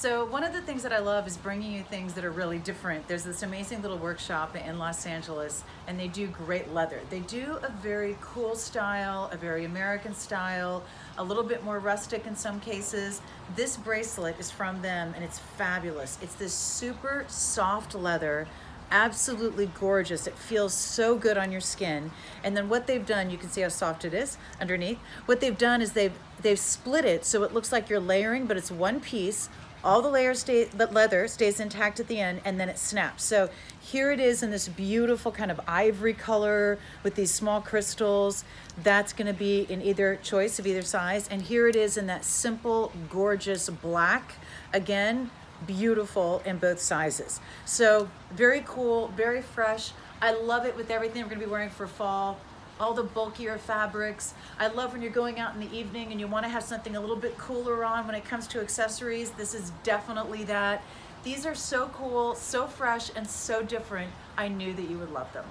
So one of the things that I love is bringing you things that are really different. There's this amazing little workshop in Los Angeles and they do great leather. They do a very cool style, a very American style, a little bit more rustic in some cases. This bracelet is from them and it's fabulous. It's this super soft leather absolutely gorgeous. It feels so good on your skin. And then what they've done, you can see how soft it is underneath. What they've done is they've they've split it so it looks like you're layering, but it's one piece. All the layers stay, but leather stays intact at the end and then it snaps. So here it is in this beautiful kind of ivory color with these small crystals. That's gonna be in either choice of either size. And here it is in that simple, gorgeous black. Again, beautiful in both sizes. So very cool, very fresh. I love it with everything we're gonna be wearing for fall. All the bulkier fabrics. I love when you're going out in the evening and you wanna have something a little bit cooler on when it comes to accessories. This is definitely that. These are so cool, so fresh, and so different. I knew that you would love them.